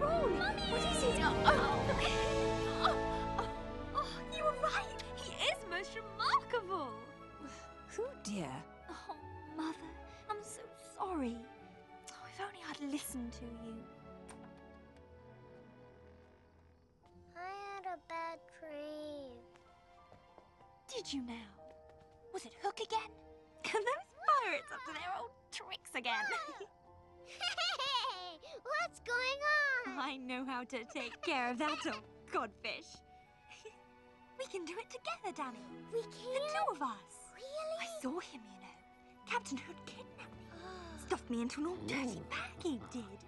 wrong? Mummy! What is it? Oh, oh, oh. oh, oh you were right. He is most remarkable. Who, dear? Oh, Mother, I'm so sorry. Oh, if only I'd listened to you. I had a bad dream. Did you now? Was it Hook again? Those pirates up to their old tricks again. Hey, what's going on? I know how to take care of that old codfish. we can do it together, Danny. We can? The can two of us. really. I saw him, you know. Captain Hook kidnapped me. Stuffed me into an old dirty bag, he did.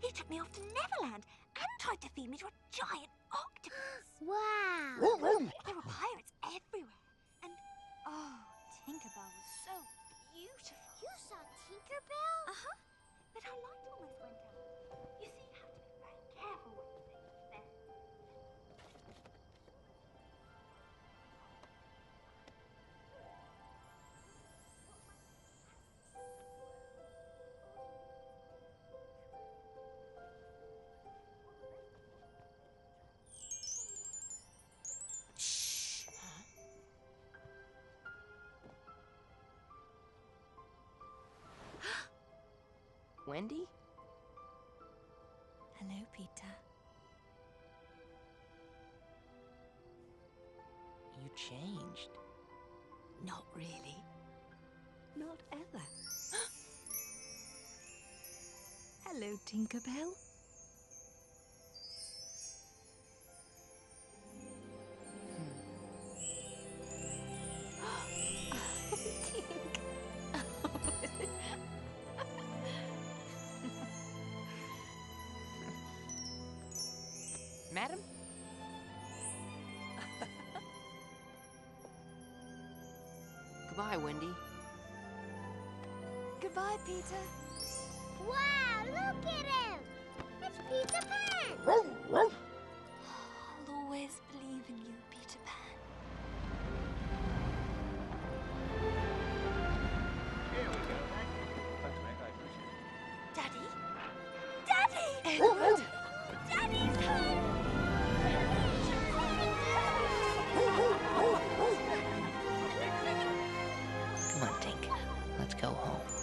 He took me off to Neverland and tried to feed me to a giant octopus. wow. There were pirates everywhere. And, oh, Tinkerbell was so beautiful. You saw Tinkerbell? Uh-huh. But her light Wendy? Hello, Peter. You changed. Not really. Not ever. Hello, Tinkerbell. Madam? Goodbye, Wendy. Goodbye, Peter. Wow, look at him. It's Peter Pan. go home.